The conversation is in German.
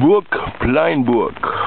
Burg Pleinburg.